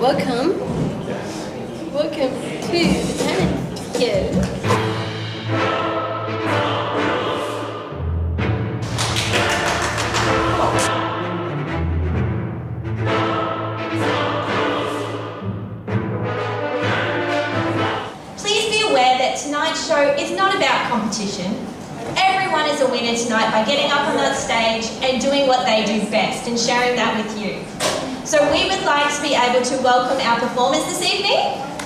welcome. Welcome to the aware that tonight's show is not about competition. Everyone is a winner tonight by getting up on that stage and doing what they do best and sharing that with you. So we would like to be able to welcome our performers this evening.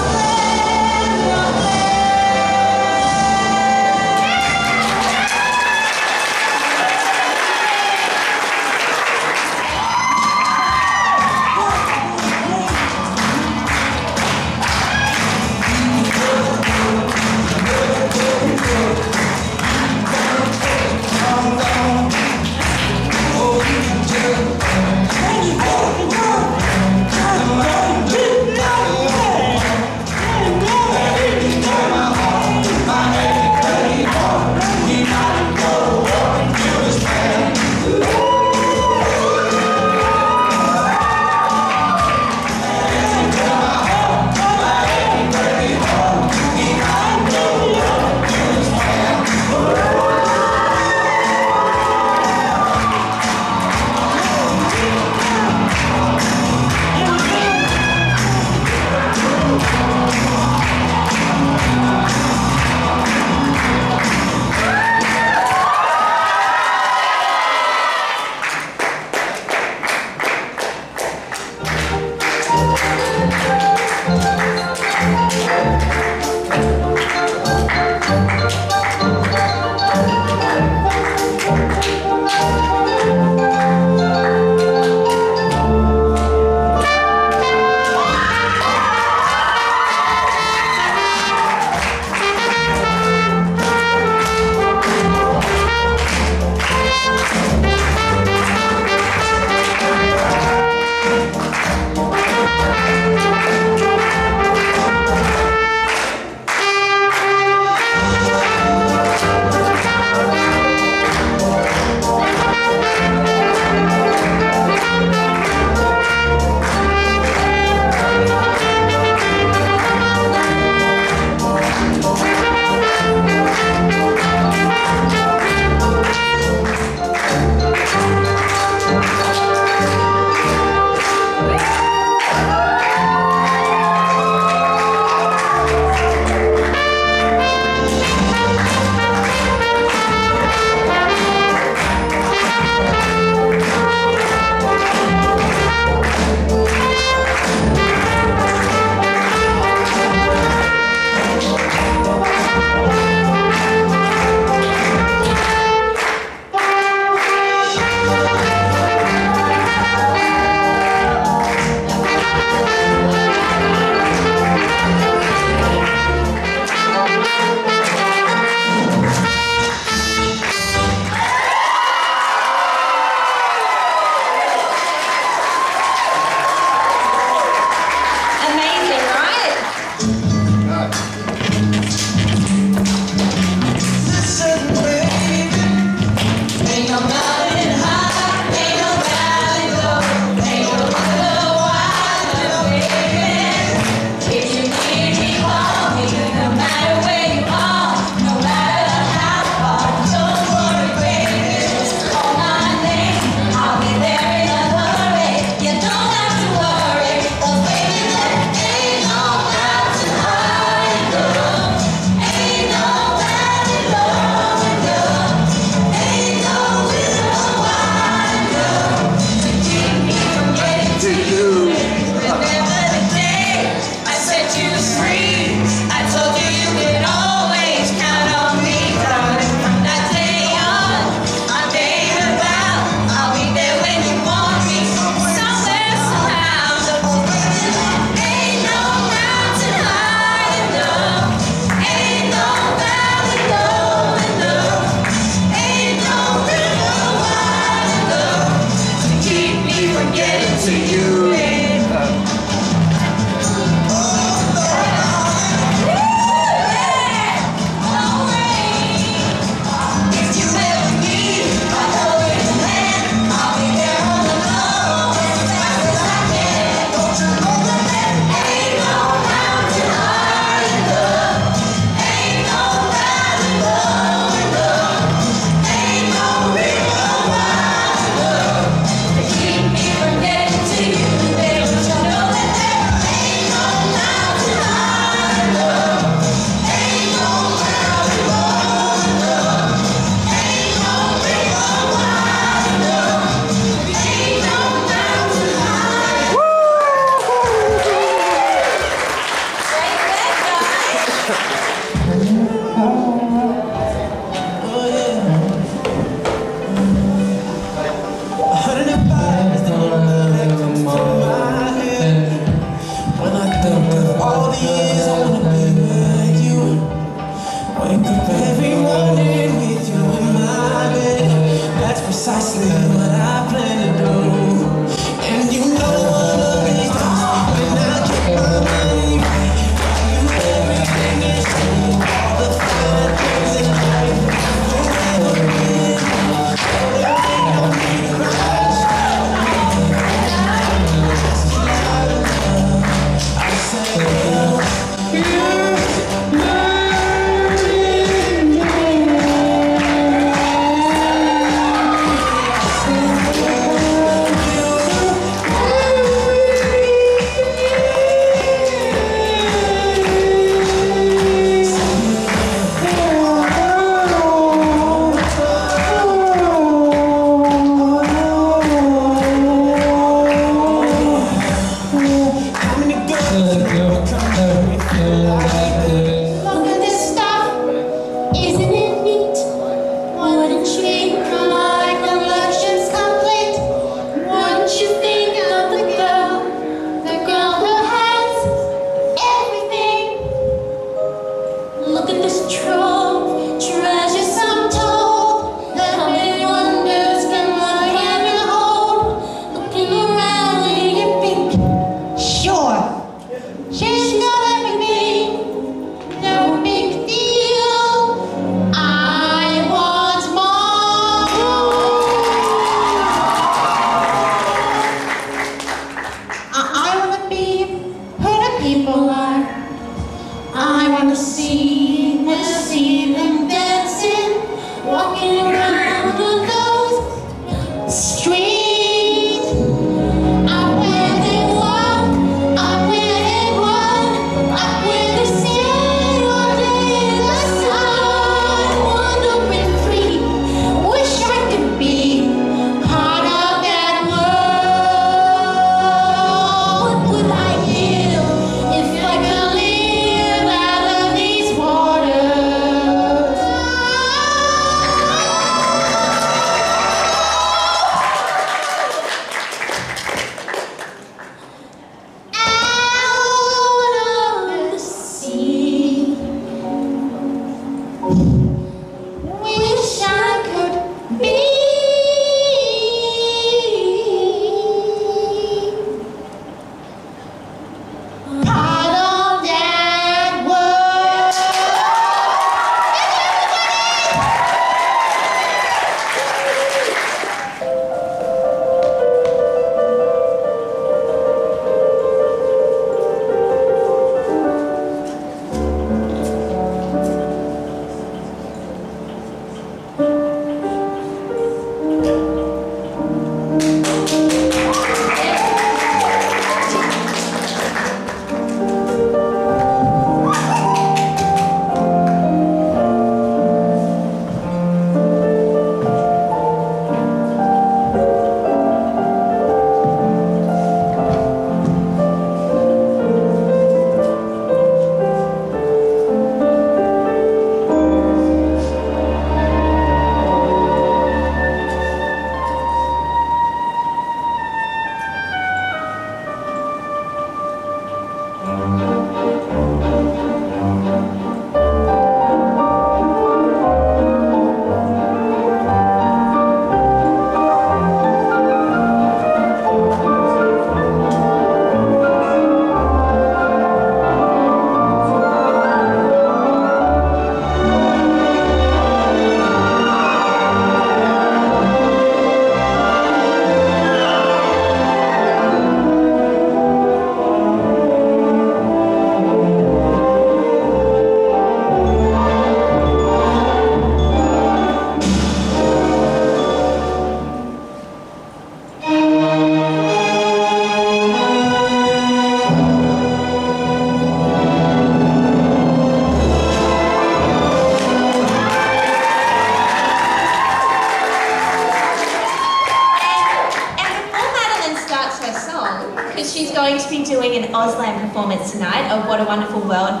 wonderful world.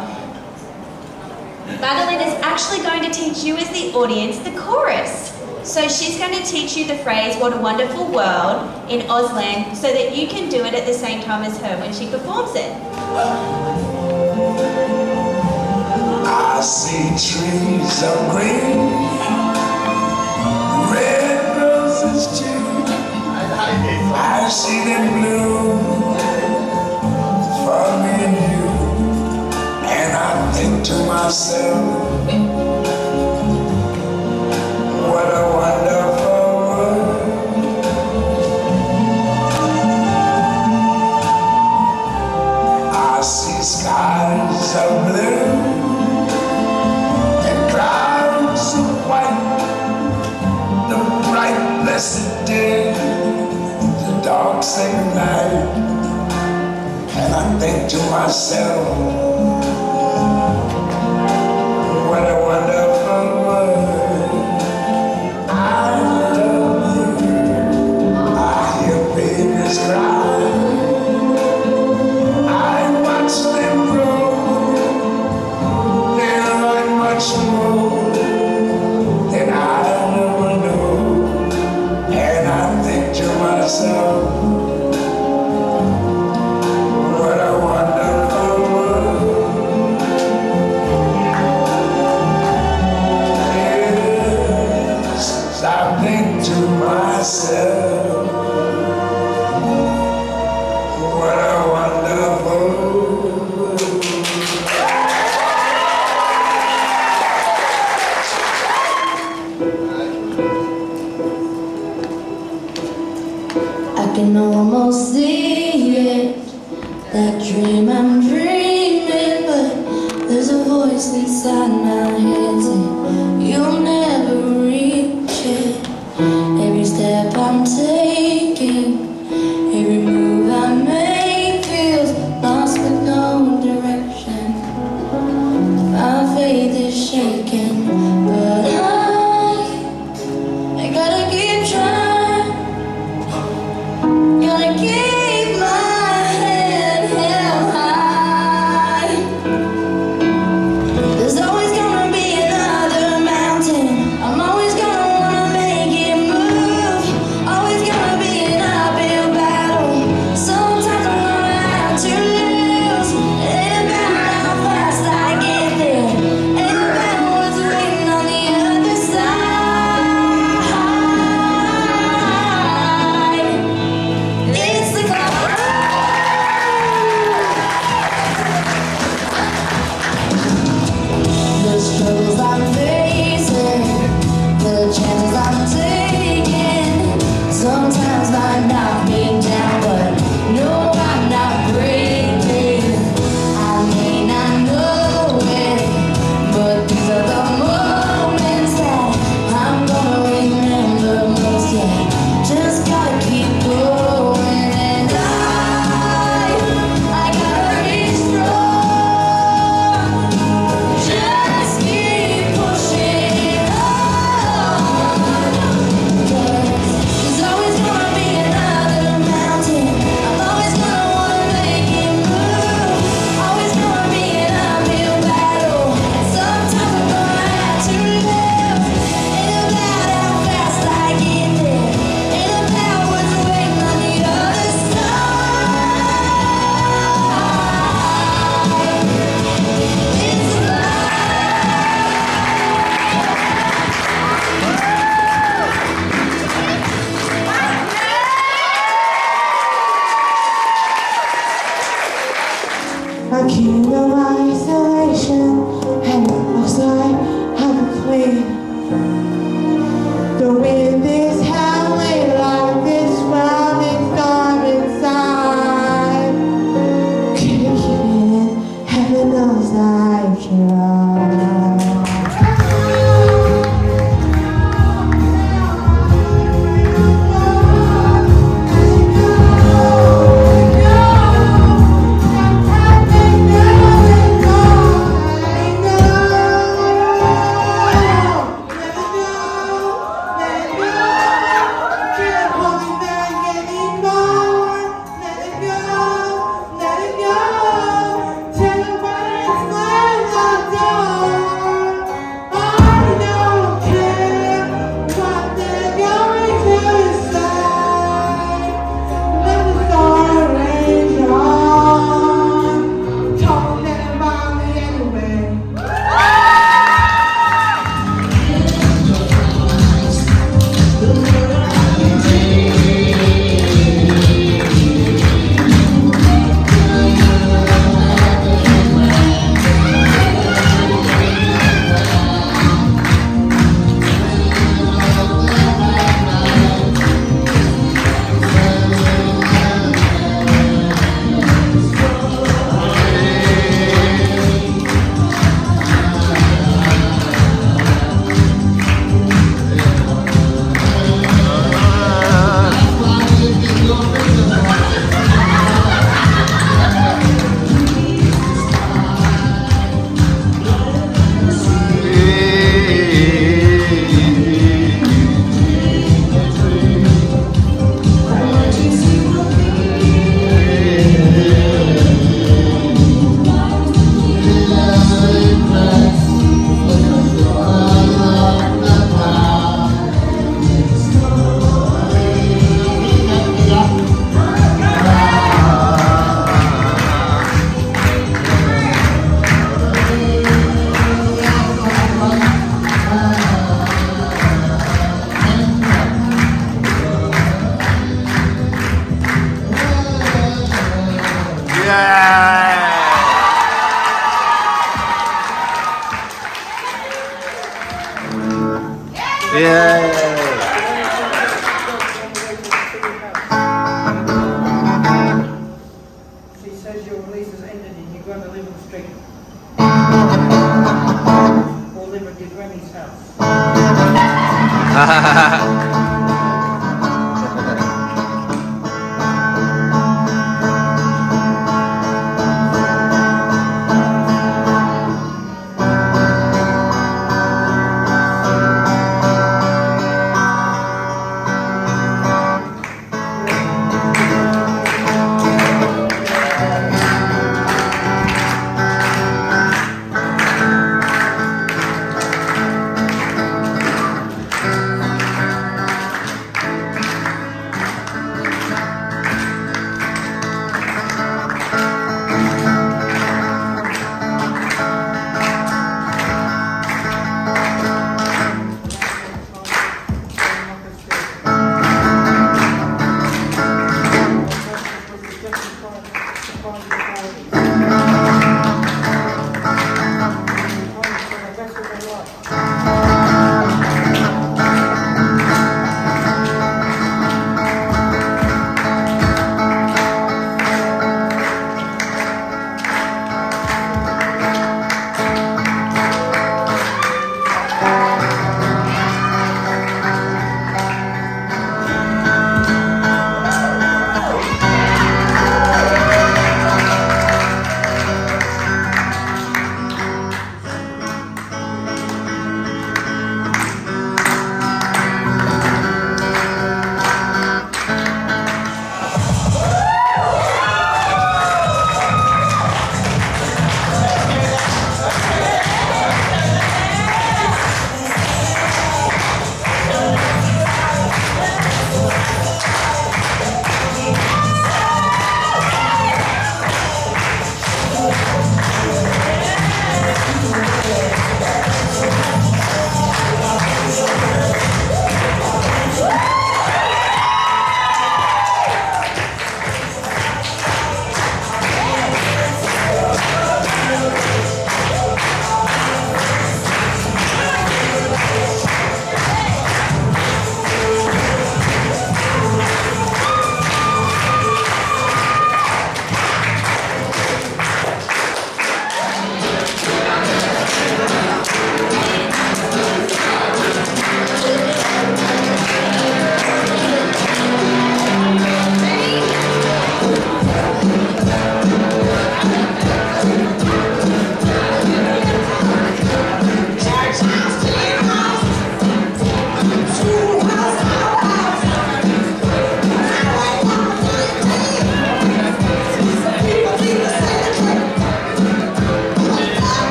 Madeline is actually going to teach you as the audience the chorus. So she's going to teach you the phrase, what a wonderful world, in Auslan, so that you can do it at the same time as her when she performs it. I see trees of green, red roses too. I, see them for me. to myself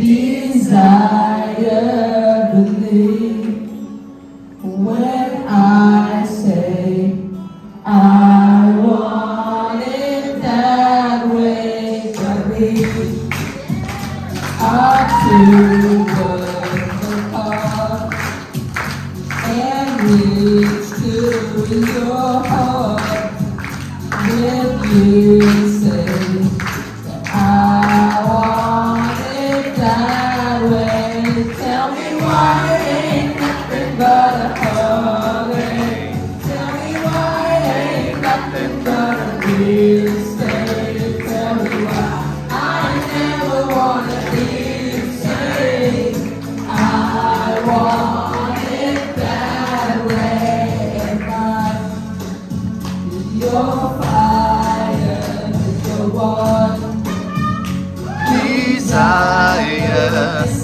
desire Desire.